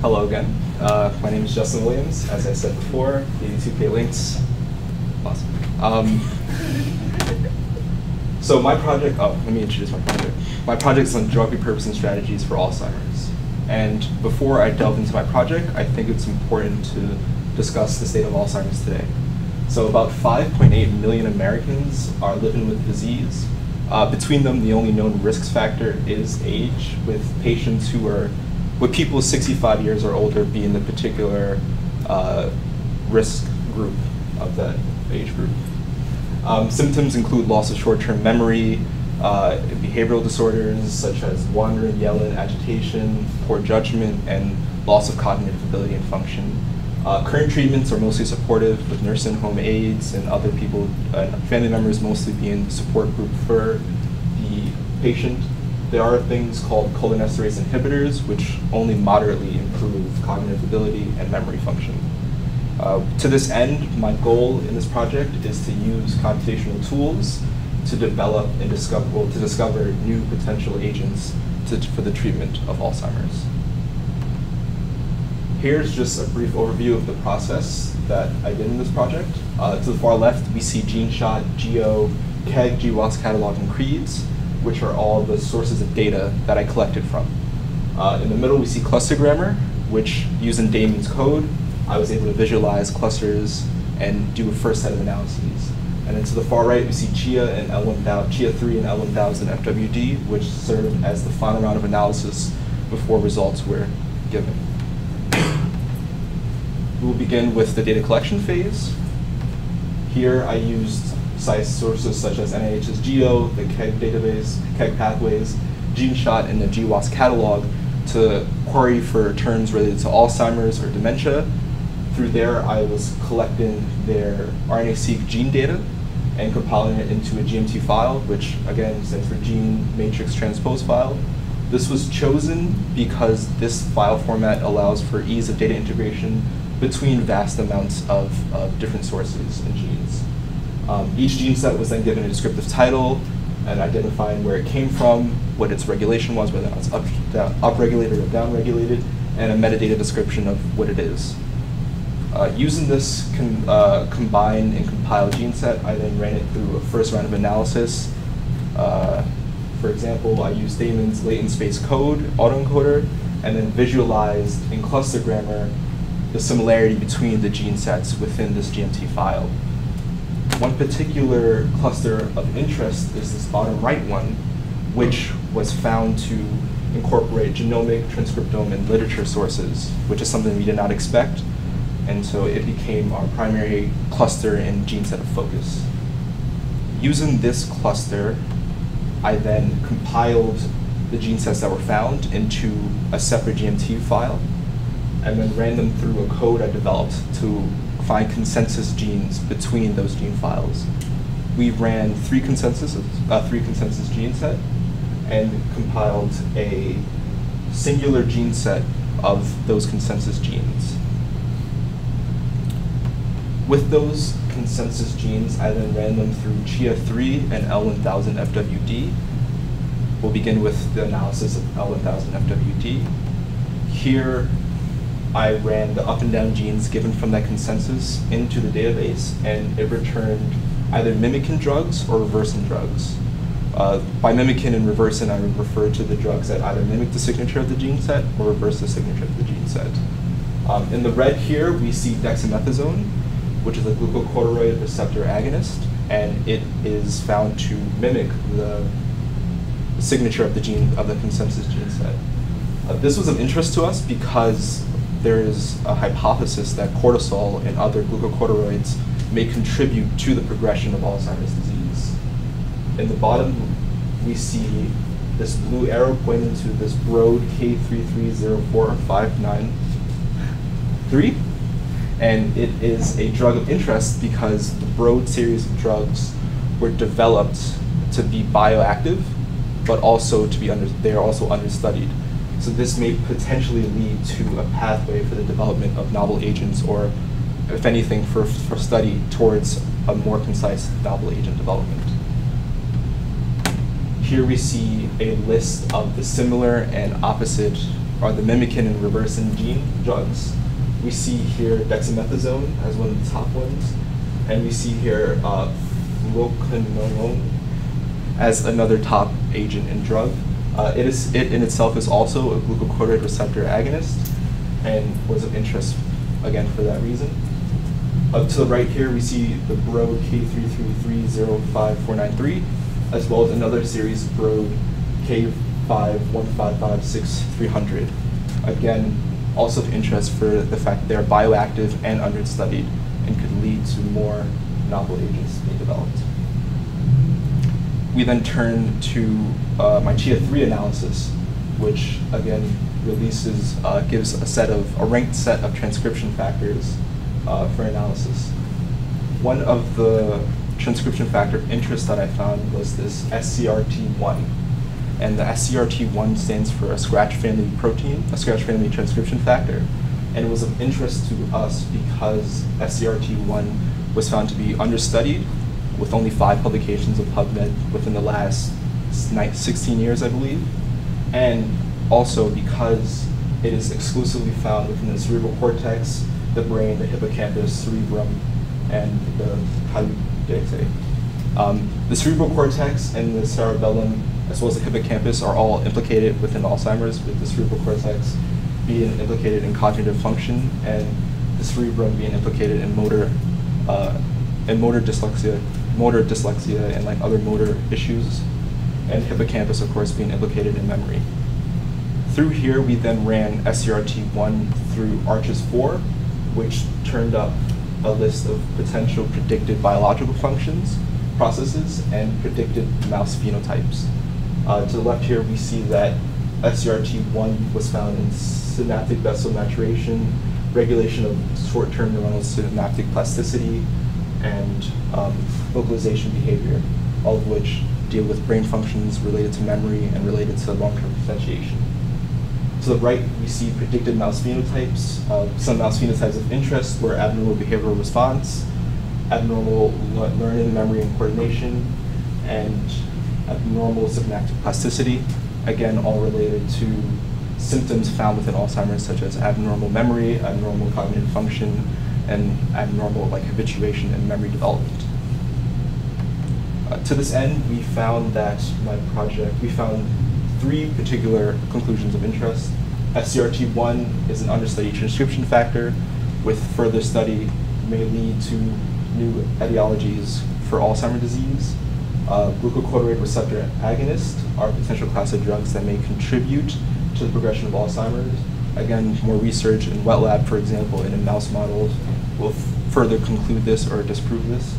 Hello again. Uh, my name is Justin Williams. As I said before, 82K links. Awesome. Um, so my project, oh, let me introduce my project. My project is on drug repurposing strategies for Alzheimer's. And before I delve into my project, I think it's important to discuss the state of Alzheimer's today. So about 5.8 million Americans are living with disease. Uh, between them, the only known risk factor is age, with patients who are with people 65 years or older being the particular uh, risk group of that age group. Um, symptoms include loss of short-term memory, uh, behavioral disorders such as wandering, yelling, agitation, poor judgment, and loss of cognitive ability and function. Uh, current treatments are mostly supportive with nursing home aides and other people, uh, family members mostly being the support group for the patient there are things called cholinesterase inhibitors, which only moderately improve cognitive ability and memory function. Uh, to this end, my goal in this project is to use computational tools to develop and discover, well, to discover new potential agents to, for the treatment of Alzheimer's. Here's just a brief overview of the process that I did in this project. Uh, to the far left, we see GeneShot, Geo, KEGG, GWAS catalog, and CREEDS which are all the sources of data that I collected from. Uh, in the middle, we see clustergrammer, which using Damon's code, I was able to visualize clusters and do a first set of analyses. And then to the far right, we see ChEA and L1000, ChEA 3 and L1000 FWD, which served as the final round of analysis before results were given. We'll begin with the data collection phase. Here I used size sources such as NIH's GEO, the KEGG database, KEGG pathways, GeneShot, and the GWAS catalog to query for terms related to Alzheimer's or dementia. Through there, I was collecting their RNA-seq gene data and compiling it into a GMT file, which again stands for gene matrix transpose file. This was chosen because this file format allows for ease of data integration between vast amounts of, of different sources and genes. Um, each gene set was then given a descriptive title and identifying where it came from, what its regulation was, whether it's up, down, upregulated or downregulated, and a metadata description of what it is. Uh, using this com uh, combine and compile gene set, I then ran it through a first round of analysis. Uh, for example, I used Damon's latent space code autoencoder and then visualized in clustergrammer the similarity between the gene sets within this GMT file. One particular cluster of interest is this bottom right one, which was found to incorporate genomic, transcriptome, and literature sources, which is something we did not expect. And so it became our primary cluster and gene set of focus. Using this cluster, I then compiled the gene sets that were found into a separate GMT file, and then ran them through a code I developed to find consensus genes between those gene files. We ran three consensus, uh, three consensus gene set and compiled a singular gene set of those consensus genes. With those consensus genes, I then ran them through ChEA3 and L1000 FWD. We'll begin with the analysis of L1000 FWD. Here, I ran the up and down genes given from that consensus into the database, and it returned either mimicking drugs or reversing drugs. Uh, by mimicking and reversing, I refer to the drugs that either mimic the signature of the gene set or reverse the signature of the gene set. Um, in the red here, we see dexamethasone, which is a glucocorticoid receptor agonist, and it is found to mimic the signature of the gene of the consensus gene set. Uh, this was of interest to us because there is a hypothesis that cortisol and other glucocorticoids may contribute to the progression of Alzheimer's disease. In the bottom, we see this blue arrow pointing to this Broad K330459 and it is a drug of interest because the Broad series of drugs were developed to be bioactive, but also to be under, they are also understudied. So this may potentially lead to a pathway for the development of novel agents or, if anything, for, for study towards a more concise novel agent development. Here we see a list of the similar and opposite are the mimicin and reversin gene drugs. We see here dexamethasone as one of the top ones, and we see here uh, as another top agent and drug. Uh, it, is, it in itself is also a glucocorticoid receptor agonist and was of interest, again, for that reason. Up to the right here, we see the Broad K333054993, as well as another series, Broad K51556-300. Again, also of interest for the fact they're bioactive and understudied and could lead to more novel agents being developed. We then turn to uh, my ChEA-3 analysis, which again releases, uh, gives a set of, a ranked set of transcription factors uh, for analysis. One of the transcription factor of interest that I found was this SCRT1. And the SCRT1 stands for a scratch family protein, a scratch family transcription factor. And it was of interest to us because SCRT1 was found to be understudied with only five publications of PubMed within the last 16 years, I believe. And also because it is exclusively found within the cerebral cortex, the brain, the hippocampus, cerebrum, and the caudate. Um, the cerebral cortex and the cerebellum, as well as the hippocampus, are all implicated within Alzheimer's, with the cerebral cortex being implicated in cognitive function and the cerebrum being implicated in motor, uh, in motor dyslexia, motor dyslexia and like other motor issues, and hippocampus, of course, being implicated in memory. Through here, we then ran SCRT1 through ARCHES 4, which turned up a list of potential predicted biological functions, processes, and predicted mouse phenotypes. Uh, to the left here, we see that SCRT1 was found in synaptic vesicle maturation, regulation of short-term neuronal synaptic plasticity, and um, localization behavior, all of which deal with brain functions related to memory and related to long-term potentiation. To the right, we see predicted mouse phenotypes. Uh, some mouse phenotypes of interest were abnormal behavioral response, abnormal le learning, memory, and coordination, and abnormal synaptic plasticity, again, all related to symptoms found within Alzheimer's, such as abnormal memory, abnormal cognitive function, and abnormal like habituation and memory development. Uh, to this end, we found that my project, we found three particular conclusions of interest. SCRT1 is an understudied transcription factor with further study may lead to new etiologies for Alzheimer's disease. Uh, glucocorticoid receptor agonists are potential class of drugs that may contribute to the progression of Alzheimer's. Again, more research in wet lab, for example, and in mouse models will further conclude this or disprove this.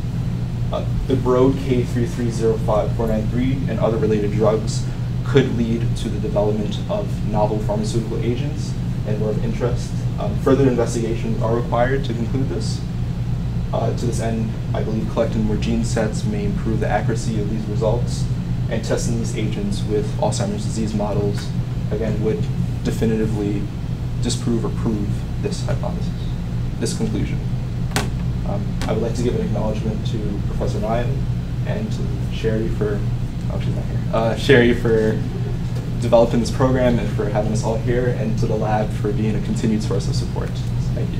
Uh, the Broad K3305493 and other related drugs could lead to the development of novel pharmaceutical agents and were of interest. Um, further investigations are required to conclude this. Uh, to this end, I believe collecting more gene sets may improve the accuracy of these results, and testing these agents with Alzheimer's disease models, again, would definitively disprove or prove this hypothesis, this conclusion. Um, I would like to give an acknowledgement to Professor Ma'ayan and to Sherry for oh, she's not here. Uh, Sherry for developing this program and for having us all here, and to the lab for being a continued source of support. So thank you.